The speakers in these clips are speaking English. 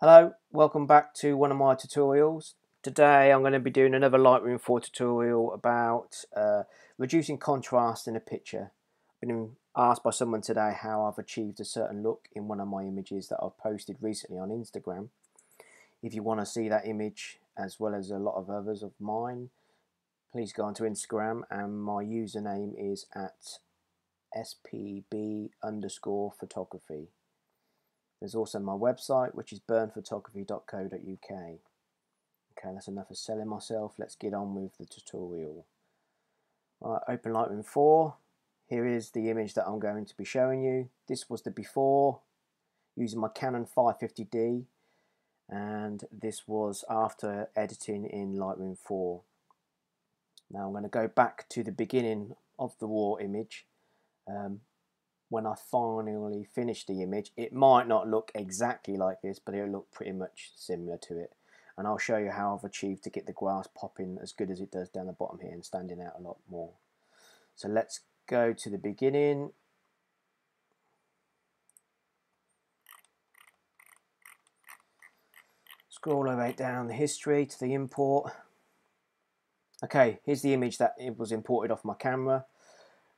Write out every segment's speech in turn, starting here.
Hello, welcome back to one of my tutorials. Today I'm going to be doing another Lightroom 4 tutorial about uh, reducing contrast in a picture. I've been asked by someone today how I've achieved a certain look in one of my images that I've posted recently on Instagram. If you want to see that image as well as a lot of others of mine, please go onto Instagram and my username is at spb underscore photography. There's also my website, which is byrnephotography.co.uk. Okay, that's enough of selling myself. Let's get on with the tutorial. Right, open Lightroom 4. Here is the image that I'm going to be showing you. This was the before using my Canon 550D and this was after editing in Lightroom 4. Now I'm going to go back to the beginning of the war image. Um, when I finally finish the image, it might not look exactly like this, but it'll look pretty much similar to it. And I'll show you how I've achieved to get the grass popping as good as it does down the bottom here and standing out a lot more. So let's go to the beginning. Scroll all the way down the history to the import. Okay, here's the image that it was imported off my camera.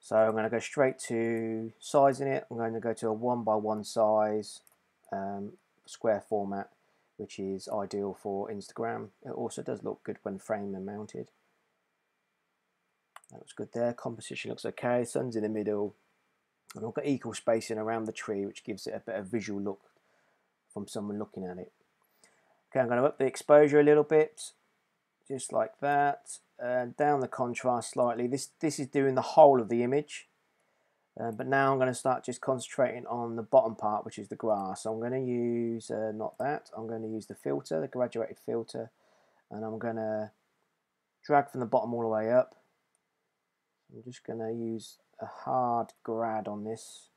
So I'm going to go straight to sizing it. I'm going to go to a one by one size um, square format, which is ideal for Instagram. It also does look good when framed and mounted. That looks good there. Composition looks okay. Sun's in the middle. And I've got equal spacing around the tree, which gives it a better visual look from someone looking at it. Okay, I'm going to up the exposure a little bit, just like that uh, down the contrast slightly. This, this is doing the whole of the image. Uh, but now I'm going to start just concentrating on the bottom part, which is the grass. So I'm going to use, uh, not that, I'm going to use the filter, the graduated filter. And I'm going to drag from the bottom all the way up. I'm just going to use a hard grad on this.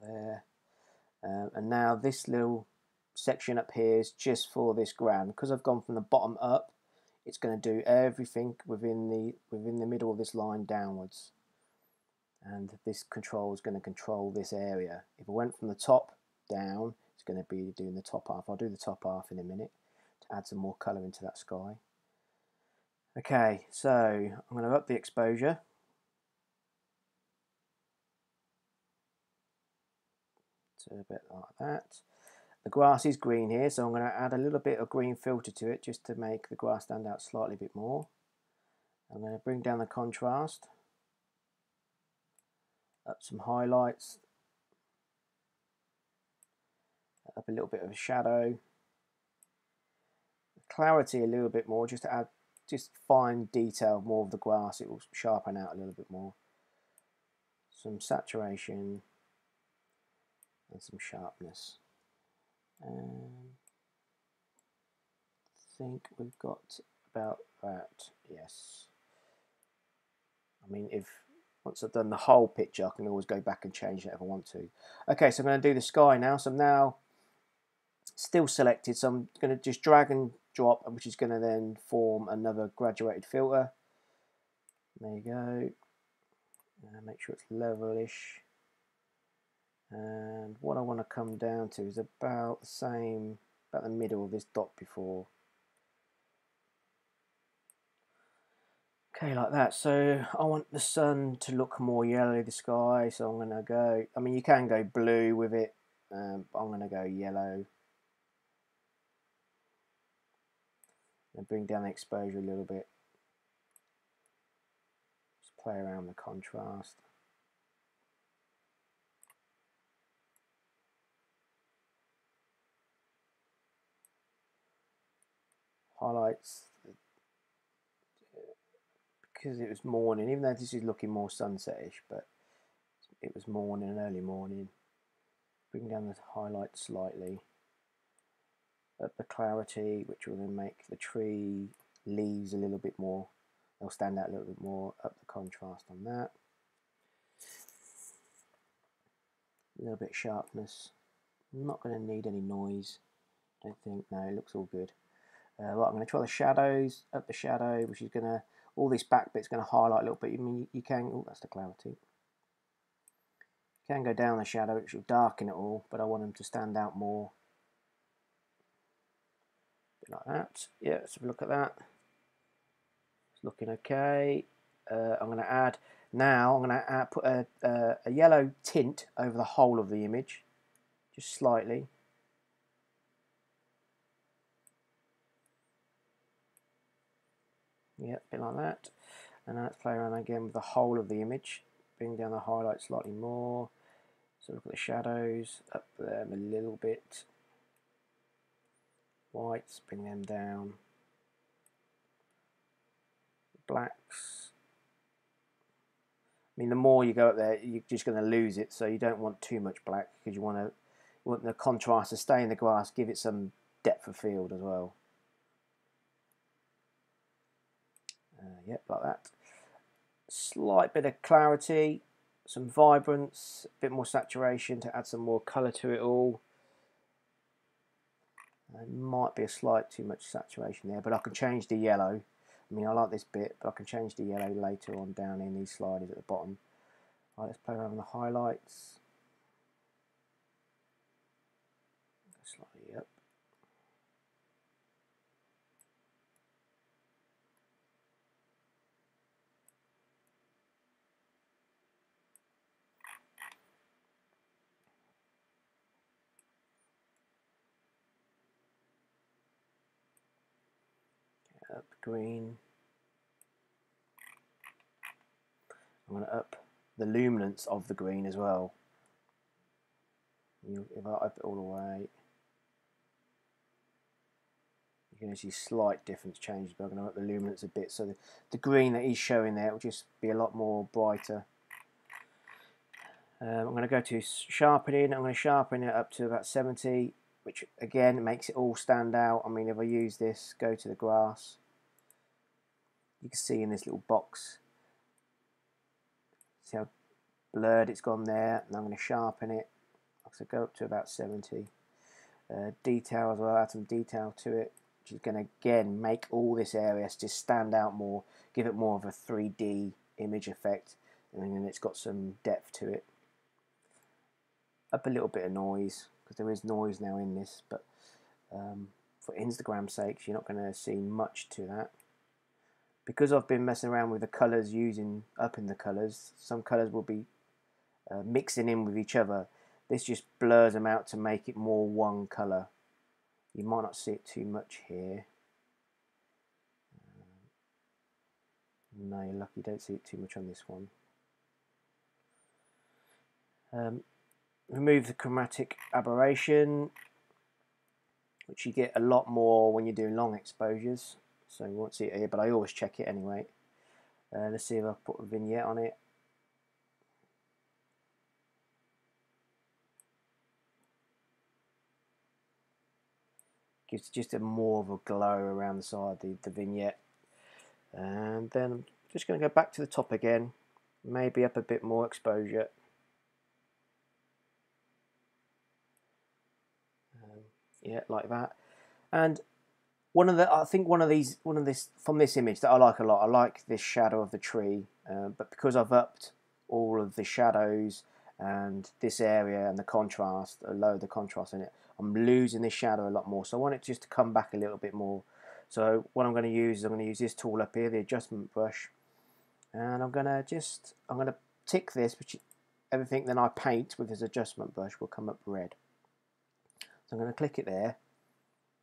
There. Um, and now this little section up here is just for this ground. Because I've gone from the bottom up, it's going to do everything within the within the middle of this line downwards. And this control is going to control this area. If I went from the top down, it's going to be doing the top half. I'll do the top half in a minute to add some more colour into that sky. Okay, so I'm going to up the exposure A bit like that. The grass is green here, so I'm going to add a little bit of green filter to it just to make the grass stand out slightly a bit more. I'm going to bring down the contrast, up some highlights, up a little bit of a shadow, clarity a little bit more just to add just fine detail more of the grass, it will sharpen out a little bit more. Some saturation, and some sharpness. Um, I think we've got about that, yes. I mean, if once I've done the whole picture, I can always go back and change it if I want to. Okay, so I'm going to do the sky now. So I'm now still selected, so I'm going to just drag and drop, which is going to then form another graduated filter. There you go. Make sure it's levelish and what I want to come down to is about the same about the middle of this dot before. Okay like that. So I want the sun to look more yellow the sky so I'm gonna go I mean you can go blue with it um, I'm gonna go yellow. And bring down the exposure a little bit. Just play around the contrast highlights because it was morning, even though this is looking more sunsetish, but it was morning, early morning. Bring down the highlights slightly. Up the clarity, which will then make the tree leaves a little bit more. They'll stand out a little bit more. Up the contrast on that. A little bit sharpness. I'm not going to need any noise. I don't think. No, it looks all good. Uh, right, I'm going to try the shadows, up the shadow, which is going to all this back bit's going to highlight a little bit. I mean, you can, oh, that's the clarity. Can go down the shadow, which will darken it all, but I want them to stand out more. Bit like that. Yeah, let's have a look at that. It's looking okay. Uh, I'm going to add, now I'm going to put a, a, a yellow tint over the whole of the image, just slightly. Yeah, a bit like that. And now let's play around again with the whole of the image. Bring down the highlights slightly more. So look at the shadows, up them a little bit. Whites, bring them down. Blacks. I mean, the more you go up there, you're just going to lose it. So you don't want too much black because you want to want the contrast to stay in the grass, give it some depth of field as well. Uh, yep, like that. Slight bit of clarity, some vibrance, a bit more saturation to add some more colour to it all. There might be a slight too much saturation there, but I can change the yellow. I mean, I like this bit, but I can change the yellow later on down in these sliders at the bottom. Let's play around with the highlights. up green. I'm going to up the luminance of the green as well. if I up it all the way, you can see slight difference changes, but I'm going to up the luminance a bit so the, the green that he's showing there will just be a lot more brighter. Um, I'm going to go to sharpening, I'm going to sharpen it up to about 70 which again makes it all stand out. I mean, if I use this, go to the grass, you can see in this little box, see how blurred it's gone there, and I'm going to sharpen it. So go up to about 70. Uh, detail as well, add some detail to it, which is going to again make all this area just stand out more, give it more of a 3D image effect, and then it's got some depth to it. Up a little bit of noise, because there is noise now in this, but um, for Instagram sakes, you're not going to see much to that. Because I've been messing around with the colours, using up in the colours, some colours will be uh, mixing in with each other. This just blurs them out to make it more one colour. You might not see it too much here. No, you're lucky you don't see it too much on this one. Um, remove the chromatic aberration which you get a lot more when you're doing long exposures so you won't see it here but I always check it anyway. Uh, let's see if I put a vignette on it. Gives just a more of a glow around the side the, the vignette. And then I'm just going to go back to the top again. Maybe up a bit more exposure. Yeah like that. And one of the I think one of these one of this from this image that I like a lot I like this shadow of the tree uh, but because I've upped all of the shadows and this area and the contrast uh, lower the contrast in it I'm losing this shadow a lot more. So I want it just to come back a little bit more. So what I'm going to use is I'm going to use this tool up here the adjustment brush and I'm going to just I'm going to tick this which everything that I paint with this adjustment brush will come up red. So I'm going to click it there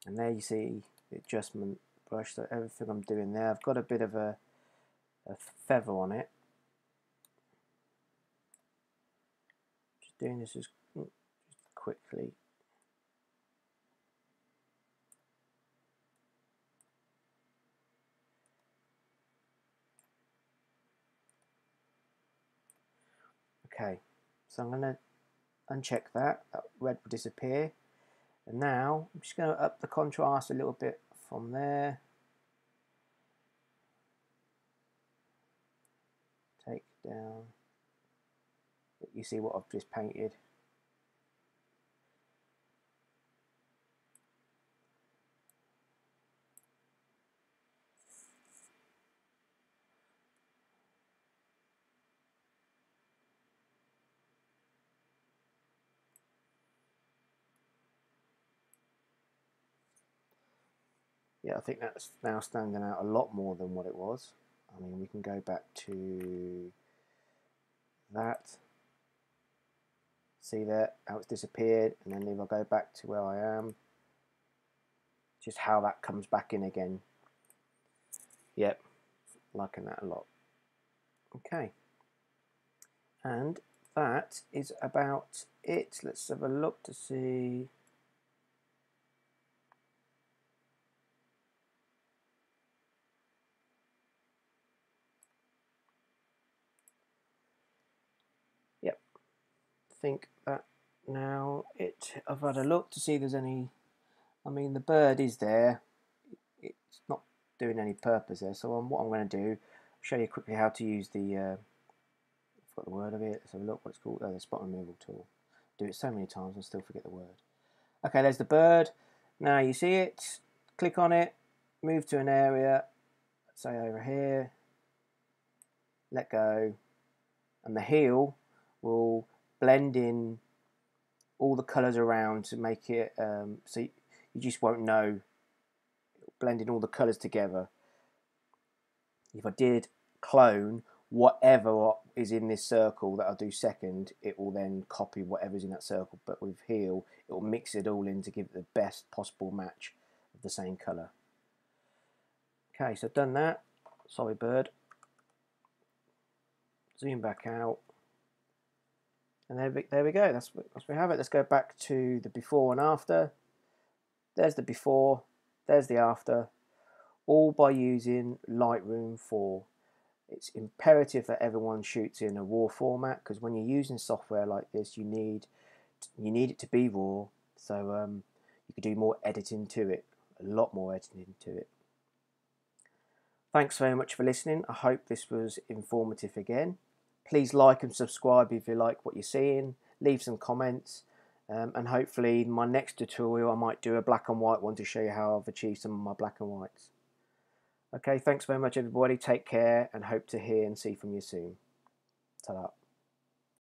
and there you see the adjustment brush so everything I'm doing there. I've got a bit of a, a feather on it. Just doing this as quickly. Okay so I'm going to uncheck that. That red will disappear and now I'm just going to up the contrast a little bit from there. Take down. You see what I've just painted. I think that's now standing out a lot more than what it was. I mean, we can go back to that. See that, how it's disappeared, and then if I go back to where I am, just how that comes back in again. Yep, liking that a lot. Okay, and that is about it. Let's have a look to see. Yep, think that now it. I've had a look to see if there's any. I mean, the bird is there. It's not doing any purpose there. So what I'm going to do, show you quickly how to use the. Uh, got the word of it. Let's have a look what it's called. Oh, the spot removal tool. Do it so many times and still forget the word. Okay, there's the bird. Now you see it. Click on it. Move to an area. Say over here. Let go. And the heal will blend in all the colours around to make it um, so you, you just won't know. Blending all the colours together. If I did clone whatever is in this circle that I'll do second, it will then copy whatever's in that circle. But with heal, it will mix it all in to give it the best possible match of the same colour. Okay, so I've done that. Sorry, bird. Zoom back out. And there we, there we go. That's, we have it. Let's go back to the before and after. There's the before. There's the after. All by using Lightroom 4 it's imperative that everyone shoots in a raw format because when you're using software like this, you need you need it to be raw. So um, you could do more editing to it, a lot more editing to it. Thanks very much for listening. I hope this was informative again. Please like and subscribe if you like what you're seeing. Leave some comments. Um, and hopefully in my next tutorial I might do a black and white one to show you how I've achieved some of my black and whites. Okay, thanks very much, everybody. Take care and hope to hear and see from you soon. ta